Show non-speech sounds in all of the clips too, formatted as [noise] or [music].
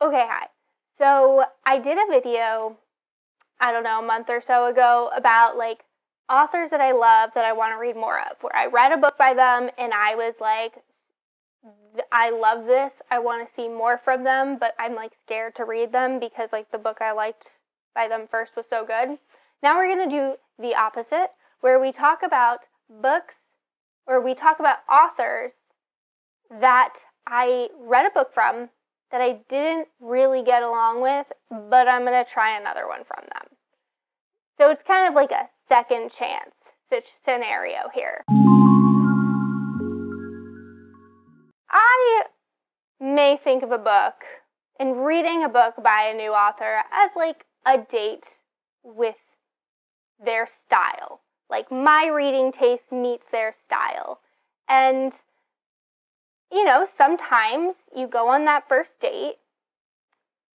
Okay, hi. So I did a video, I don't know, a month or so ago about like authors that I love that I want to read more of, where I read a book by them and I was like, I love this. I want to see more from them, but I'm like scared to read them because like the book I liked by them first was so good. Now we're going to do the opposite, where we talk about books or we talk about authors that I read a book from that I didn't really get along with, but I'm going to try another one from them. So it's kind of like a second chance scenario here. I may think of a book and reading a book by a new author as like a date with their style. Like my reading taste meets their style. And you know, sometimes you go on that first date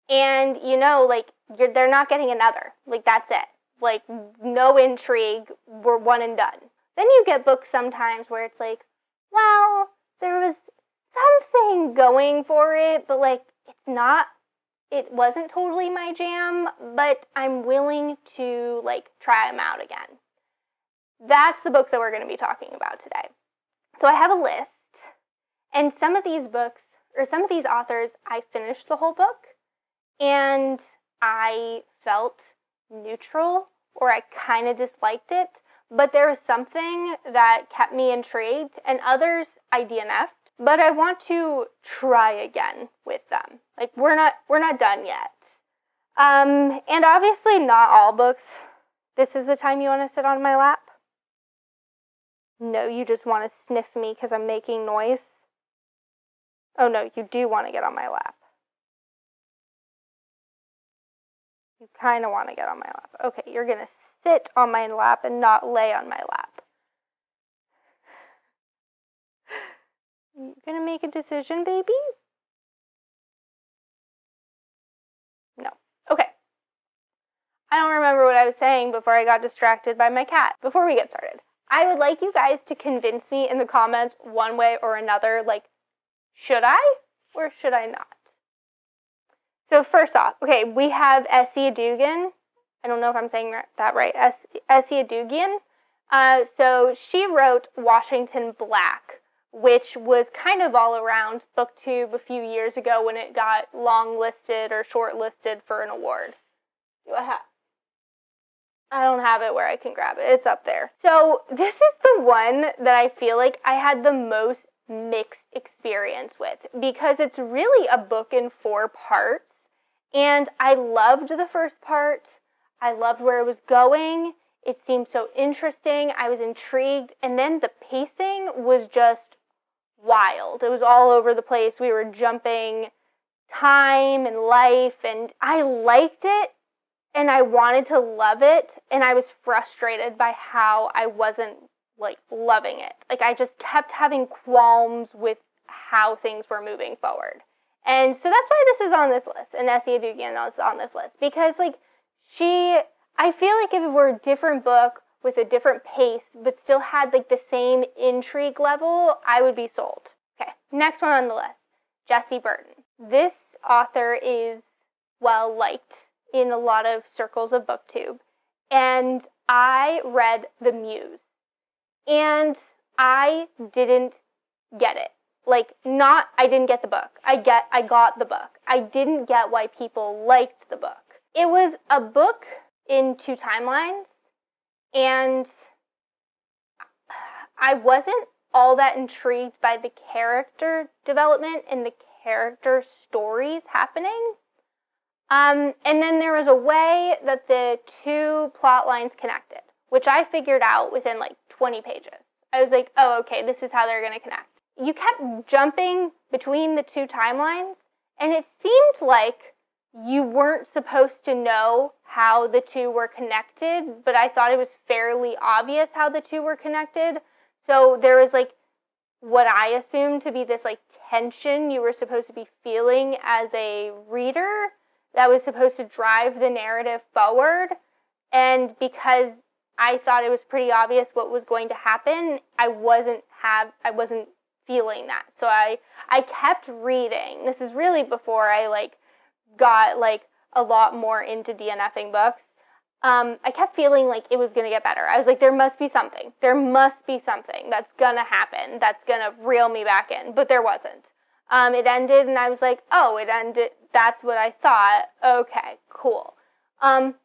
and you know, like, you're they're not getting another. Like, that's it. Like, no intrigue. We're one and done. Then you get books sometimes where it's like, well, there was something going for it, but like, it's not, it wasn't totally my jam, but I'm willing to like try them out again. That's the books that we're going to be talking about today. So I have a list and some of these books, or some of these authors, I finished the whole book and I felt neutral or I kind of disliked it, but there was something that kept me intrigued, and others I DNF'd. But I want to try again with them. Like we're not we're not done yet. Um, and obviously not all books. This is the time you want to sit on my lap. No, you just want to sniff me because I'm making noise. Oh no, you do want to get on my lap. You kind of want to get on my lap. Okay, you're going to sit on my lap and not lay on my lap. You going to make a decision, baby? No. Okay. I don't remember what I was saying before I got distracted by my cat. Before we get started, I would like you guys to convince me in the comments one way or another, like should I or should I not? So first off, okay, we have Esi Edugyan. I don't know if I'm saying that right. Esi Edugyan. Uh, so she wrote Washington Black, which was kind of all around booktube a few years ago when it got long listed or short listed for an award. Do I have? I don't have it where I can grab it. It's up there. So this is the one that I feel like I had the most mixed experience with because it's really a book in four parts. And I loved the first part. I loved where it was going. It seemed so interesting. I was intrigued. And then the pacing was just wild. It was all over the place. We were jumping time and life, and I liked it and I wanted to love it. And I was frustrated by how I wasn't like loving it. Like I just kept having qualms with how things were moving forward. And so that's why this is on this list, and Esi Edugyan is on this list because like she, I feel like if it were a different book with a different pace, but still had like the same intrigue level, I would be sold. Okay, next one on the list, Jessie Burton. This author is well liked in a lot of circles of booktube, and I read The Muse and I didn't get it. Like not I didn't get the book. I get I got the book. I didn't get why people liked the book. It was a book in two timelines and I wasn't all that intrigued by the character development and the character stories happening. Um, and then there was a way that the two plot lines connected which I figured out within like 20 pages. I was like, oh, okay, this is how they're going to connect. You kept jumping between the two timelines, and it seemed like you weren't supposed to know how the two were connected, but I thought it was fairly obvious how the two were connected. So there was like what I assumed to be this like tension you were supposed to be feeling as a reader that was supposed to drive the narrative forward. And because I thought it was pretty obvious what was going to happen. I wasn't have I wasn't feeling that. So I I kept reading. This is really before I like got like a lot more into DNFing books, um, I kept feeling like it was going to get better. I was like, there must be something. There must be something that's going to happen that's going to reel me back in. But there wasn't. Um, it ended, and I was like, oh, it ended. That's what I thought. Okay, cool. Um,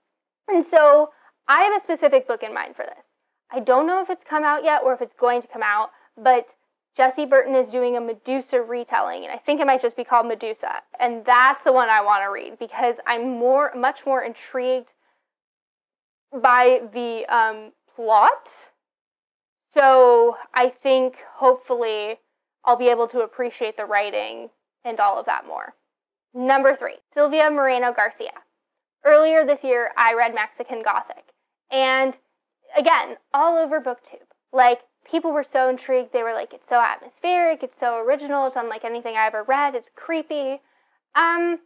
and so I have a specific book in mind for this. I don't know if it's come out yet or if it's going to come out, but Jessie Burton is doing a Medusa retelling, and I think it might just be called Medusa. And that's the one I want to read because I'm more, much more intrigued by the um, plot. So I think hopefully I'll be able to appreciate the writing and all of that more. Number three, Silvia Moreno Garcia. Earlier this year, I read Mexican Gothic. And again, all over BookTube. Like, people were so intrigued. They were like, it's so atmospheric, it's so original, it's unlike anything I ever read, it's creepy. Um,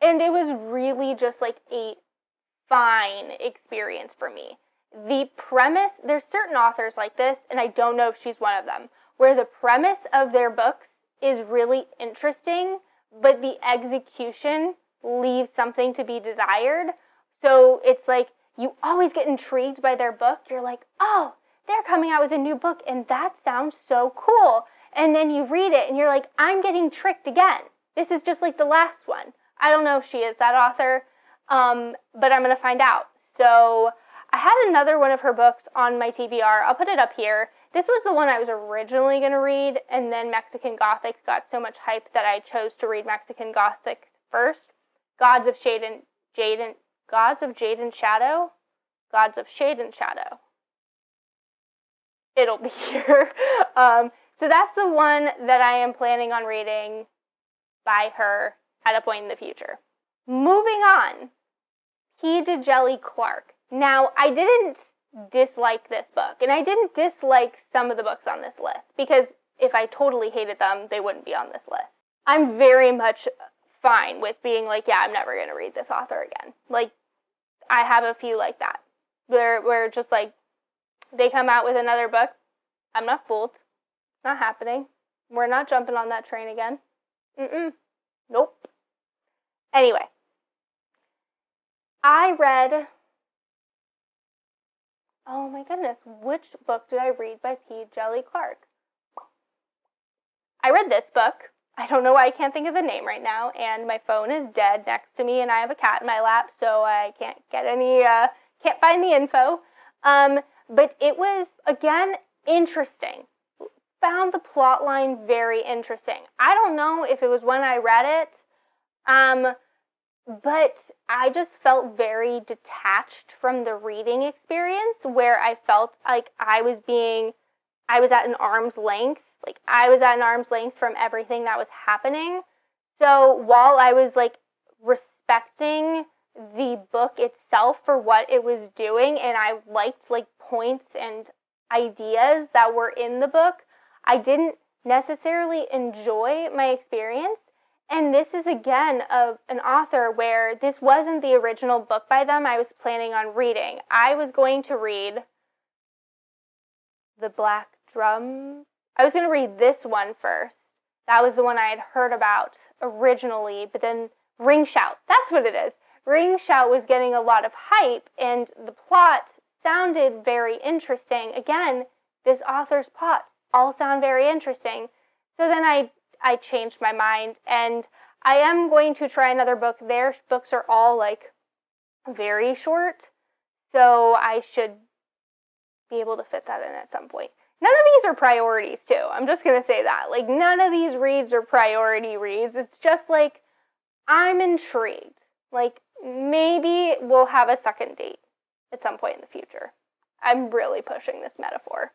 and it was really just like a fine experience for me. The premise, there's certain authors like this, and I don't know if she's one of them, where the premise of their books is really interesting, but the execution leaves something to be desired. So it's like you always get intrigued by their book. You're like, oh, they're coming out with a new book, and that sounds so cool. And then you read it, and you're like, I'm getting tricked again. This is just like the last one. I don't know if she is that author, um, but I'm going to find out. So I had another one of her books on my TBR. I'll put it up here. This was the one I was originally going to read, and then Mexican Gothic got so much hype that I chose to read Mexican Gothic first. Gods of Shade and Jade and Gods of Jade and Shadow? Gods of Shade and Shadow. It'll be [laughs] here. Um, so that's the one that I am planning on reading by her at a point in the future. Moving on, P. Djèlí Clark. Now, I didn't dislike this book, and I didn't dislike some of the books on this list because if I totally hated them, they wouldn't be on this list. I'm very much fine with being like, yeah, I'm never going to read this author again. Like, I have a few like that. Where, where just like, they come out with another book. I'm not fooled. Not happening. We're not jumping on that train again. Mm-mm. Nope. Anyway, I read. Oh my goodness, which book did I read by P. Djèlí Clark? I read this book. I don't know why I can't think of the name right now, and my phone is dead next to me, and I have a cat in my lap, so I can't get any, uh, can't find the info. Um, but it was, again, interesting. Found the plot line very interesting. I don't know if it was when I read it, um, but I just felt very detached from the reading experience where I felt like I was being, I was at an arm's length. Like I was at an arm's length from everything that was happening. So while I was like respecting the book itself for what it was doing and I liked like points and ideas that were in the book, I didn't necessarily enjoy my experience and this is again of an author where this wasn't the original book by them I was planning on reading. I was going to read The Black Drums. I was going to read this one first. That was the one I had heard about originally, but then Ring Shout. That's what it is. Ring Shout was getting a lot of hype, and the plot sounded very interesting. Again, this author's plots all sound very interesting. So then I I changed my mind and I am going to try another book. Their books are all like very short, so I should be able to fit that in at some point. Are priorities, too. I'm just going to say that. Like, none of these reads are priority reads. It's just like, I'm intrigued. Like, maybe we'll have a second date at some point in the future. I'm really pushing this metaphor.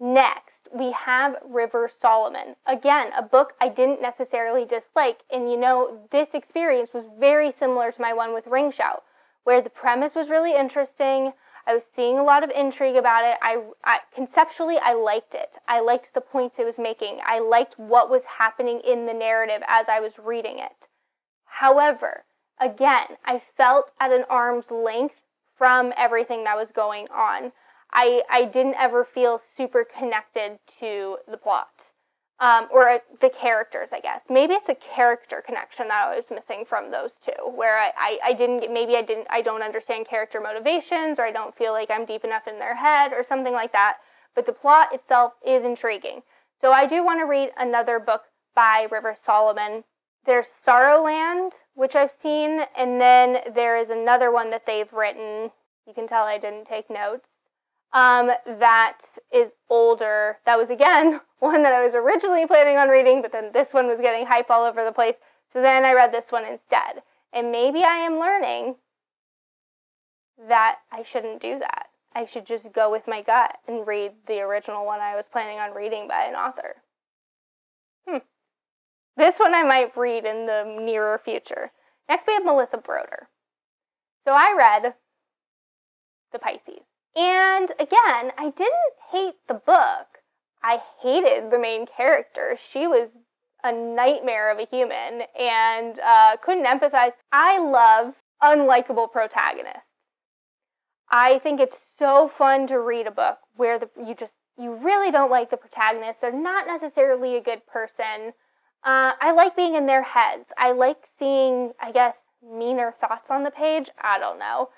Next, we have Rivers Solomon. Again, a book I didn't necessarily dislike, and you know, this experience was very similar to my one with Ring Shout, where the premise was really interesting. I was seeing a lot of intrigue about it. I, I, conceptually I liked it. I liked the points it was making. I liked what was happening in the narrative as I was reading it. However, again, I felt at an arm's length from everything that was going on. I, I didn't ever feel super connected to the plot. Um, or the characters, I guess. Maybe it's a character connection that I was missing from those two, where I, I, I didn't get, maybe I didn't, I don't understand character motivations, or I don't feel like I'm deep enough in their head, or something like that. But the plot itself is intriguing. So I do want to read another book by Rivers Solomon. There's Sorrowland, which I've seen, and then there is another one that they've written. You can tell I didn't take notes um, that is older. That was again [laughs] one that I was originally planning on reading, but then this one was getting hype all over the place. So then I read this one instead. And maybe I am learning that I shouldn't do that. I should just go with my gut and read the original one I was planning on reading by an author. Hmm. This one I might read in the nearer future. Next, we have Melissa Broder. So I read The Pisces. And again, I didn't hate the book. I hated the main character. She was a nightmare of a human and uh, couldn't empathize. I love unlikable protagonists. I think it's so fun to read a book where the, you just you really don't like the protagonist. They're not necessarily a good person. Uh, I like being in their heads. I like seeing, I guess, meaner thoughts on the page. I don't know.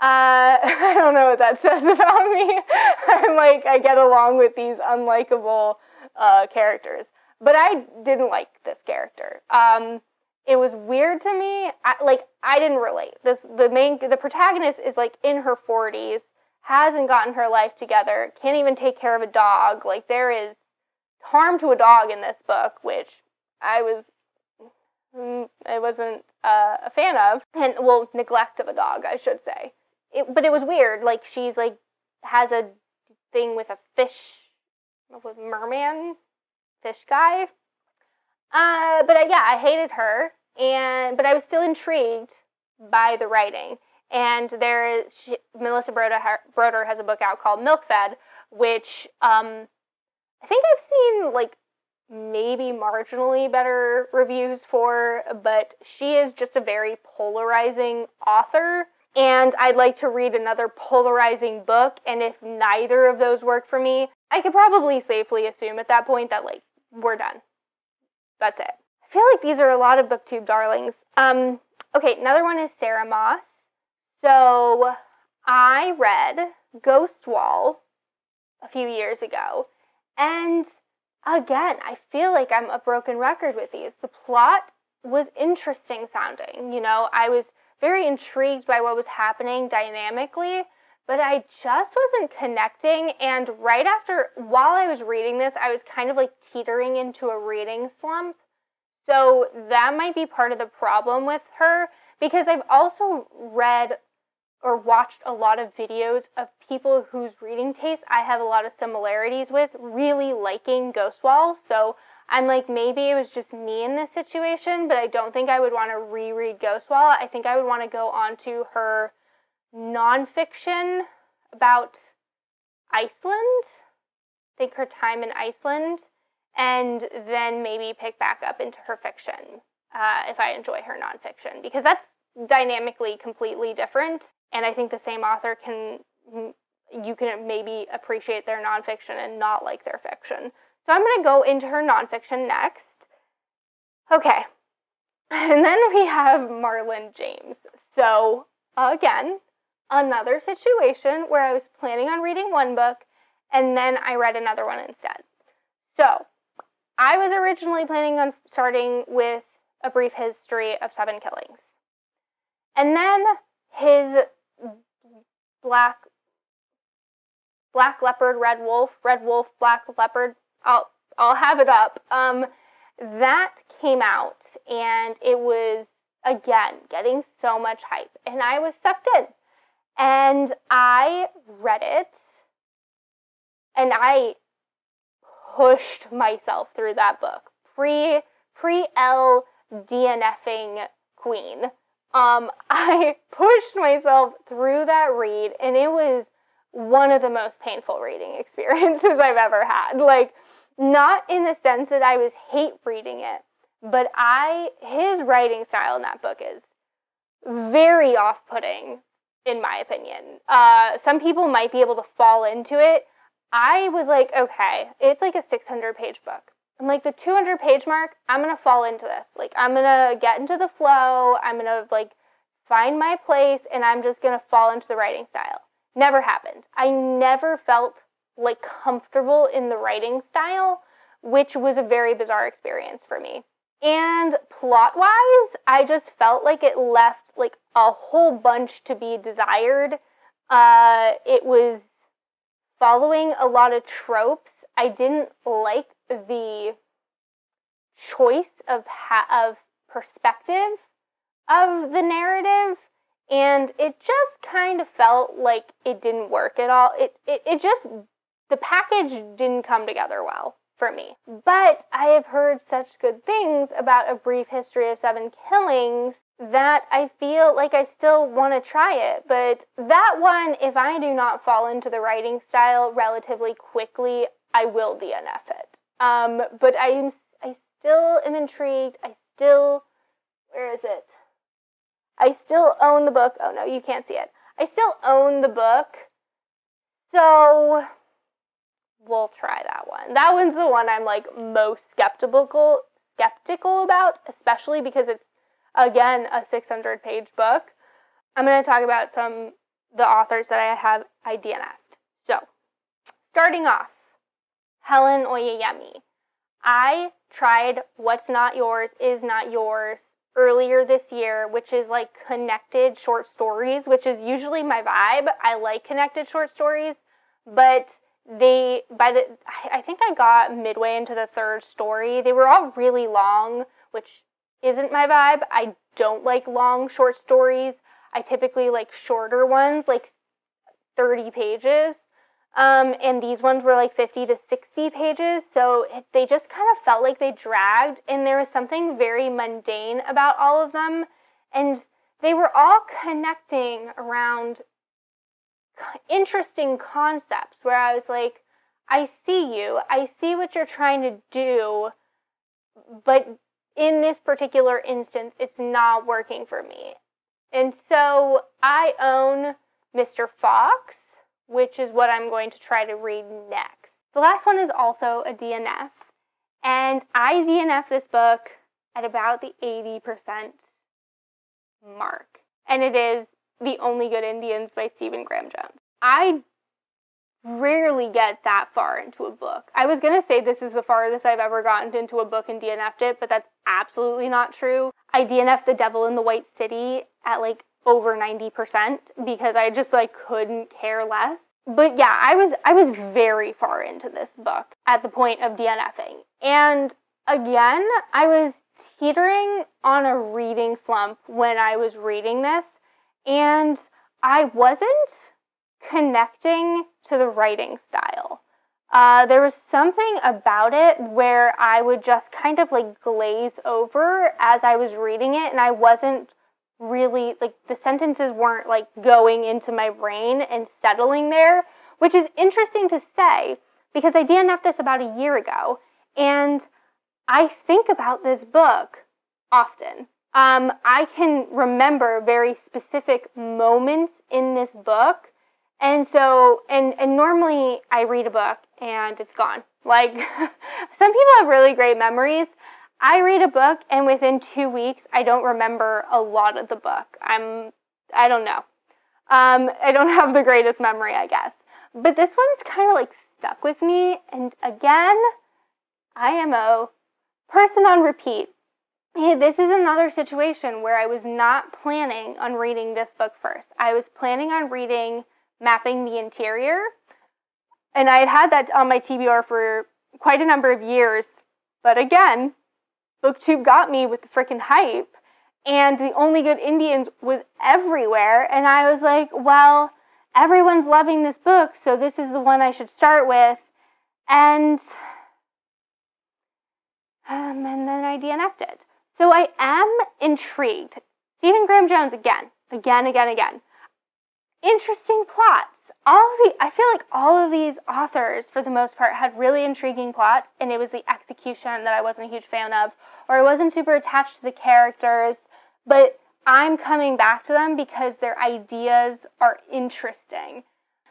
Uh, [laughs] I don't know what that [laughs] says about me. I'm like, I get along with these unlikable uh, characters. But I didn't like this character. Um, it was weird to me. I, like, I didn't relate. This the main the protagonist is like in her 40s, hasn't gotten her life together, can't even take care of a dog. Like, there is harm to a dog in this book, which I was mm, I wasn't uh, a fan of, and well, neglect of a dog, I should say it, but it was weird. Like she's like has a thing with a fish, with merman, fish guy. Uh, but I, yeah, I hated her, and but I was still intrigued by the writing. And there is she, Melissa Broder, Broder has a book out called Milk Fed, which um, I think I've seen like maybe marginally better reviews for, but she is just a very polarizing author and I'd like to read another polarizing book. And if neither of those work for me, I could probably safely assume at that point that, like, we're done. That's it. I feel like these are a lot of booktube darlings. Um, okay, another one is Sarah Moss. So I read Ghost Wall a few years ago. And again, I feel like I'm a broken record with these. The plot was interesting sounding. You know, I was very intrigued by what was happening dynamically, but I just wasn't connecting. And right after, while I was reading this, I was kind of like teetering into a reading slump. So that might be part of the problem with her because I've also read or watched a lot of videos of people whose reading taste I have a lot of similarities with, really liking Ghostwall. So I'm like, maybe it was just me in this situation, but I don't think I would want to reread Ghostwall. I think I would want to go on to her nonfiction about Iceland. I think her time in Iceland, and then maybe pick back up into her fiction uh, if I enjoy her nonfiction, because that's dynamically completely different. And I think the same author can, you can maybe appreciate their nonfiction and not like their fiction. So I'm going to go into her nonfiction next. Okay. [laughs] And then we have Marlon James. So, again, another situation where I was planning on reading one book and then I read another one instead. So, I was originally planning on starting with A Brief History of Seven Killings. And then his black black leopard, red wolf, red wolf, black leopard I'll I'll have it up. Um, that came out and it was again getting so much hype, and I was sucked in, and I read it, and I pushed myself through that book pre pre L DNFing Queen. Um, [laughs] I pushed myself through that read, and it was one of the most painful reading [laughs] experiences I've ever had. Like not in the sense that I was hate reading it, but I his writing style in that book is very off-putting in my opinion. Uh, some people might be able to fall into it. I was like, okay, it's like a 600 page book. I'm like the 200 page mark, I'm to fall into this. Like I'm to get into the flow, I'm to like find my place and I'm just to fall into the writing style. Never happened. I never felt like comfortable in the writing style, which was a very bizarre experience for me. And plot wise, I just felt like it left like a whole bunch to be desired. Uh, it was following a lot of tropes. I didn't like the choice of ha- of perspective of the narrative and it just kind of felt like it didn't work at all. It, it it just the package didn't come together well for me. But I have heard such good things about a brief history of seven killings that I feel like I still want to try it. But that one, if I do not fall into the writing style relatively quickly, I will DNF it. Um, but I am I still am intrigued. I still where is it? I still own the book. Oh no, you can't see it. I still own the book. So we'll try that one. That one's the one I'm like most skeptical skeptical about, especially because it's again a 600 page book. I'm going to talk about some the authors that I have I DNF'd. So, starting off, Helen Oyeyemi. I tried What's Not Yours is Not Yours earlier this year, which is like connected short stories, which is usually my vibe. I like connected short stories, but they by the I think I got midway into the third story. They were all really long, which isn't my vibe. I don't like long short stories. I typically like shorter ones, like 30 pages. Um, and these ones were like 50 to 60 pages, so it, they just kind of felt like they dragged, and there was something very mundane about all of them, and they were all connecting around interesting concepts where I was like, I see you, I see what you're trying to do, but in this particular instance, it's not working for me. And so I own Mr. Fox which is what I'm going to try to read next. The last one is also a DNF, and I DNF this book at about the 80% mark, and it is The Only Good Indians by Stephen Graham Jones. I rarely get that far into a book. I was going to say this is the farthest I've ever gotten into a book and DNF'd it, but that's absolutely not true. I DNF'd The Devil in the White City at like over 90% because I just like couldn't care less. But yeah, I was I was very far into this book at the point of DNFing. And again, I was teetering on a reading slump when I was reading this and I wasn't connecting to the writing style. Uh, there was something about it where I would just kind of like glaze over as I was reading it, and I wasn't really like the sentences weren't like going into my brain and settling there, which is interesting to say because I DNF'd this about a year ago and I think about this book often. Um, I can remember very specific moments in this book. And so, and, and normally I read a book and it's gone. Like, [laughs] some people have really great memories. I read a book and within two weeks I don't remember a lot of the book. I'm I don't know. Um, I don't [laughs] have the greatest memory, I guess. But this one's kind of like stuck with me. And again, I am a person on repeat. This is another situation where I was not planning on reading this book first. I was planning on reading Mapping the Interior. And I had had that on my TBR for quite a number of years. But again, booktube got me with the freaking hype and the only good indians was everywhere and i was like well everyone's loving this book so this is the one i should start with and um, and then i dnf'd it so i am intrigued. Stephen graham jones again again again again. Interesting plots. All of the I feel like all of these authors for the most part had really intriguing plots and it was the execution that I wasn't a huge fan of or I wasn't super attached to the characters, but I'm coming back to them because their ideas are interesting.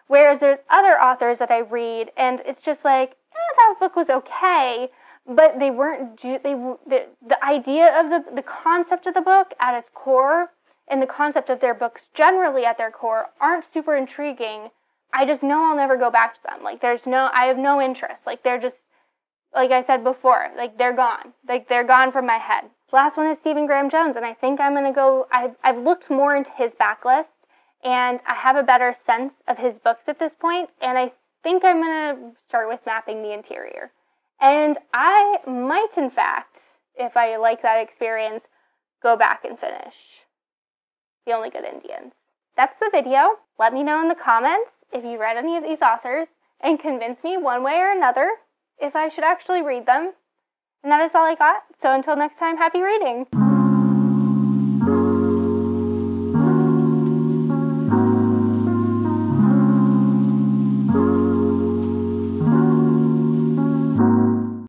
Whereas there's other authors that I read and it's just like, eh, that book was okay, but they weren't. They the, the idea of the the concept of the book at its core and the concept of their books generally at their core aren't super intriguing. I just know I'll never go back to them. Like there's no I have no interest. Like they're just like I said before, like they're gone. Like they're gone from my head. Last one is Stephen Graham Jones, and I think I'm gonna go I've I've looked more into his backlist and I have a better sense of his books at this point, and I think I'm gonna start with mapping the interior. And I might in fact, if I like that experience, go back and finish The Only Good Indians. That's the video. Let me know in the comments if you read any of these authors and convince me one way or another if I should actually read them. And that is all I got. So until next time, happy reading!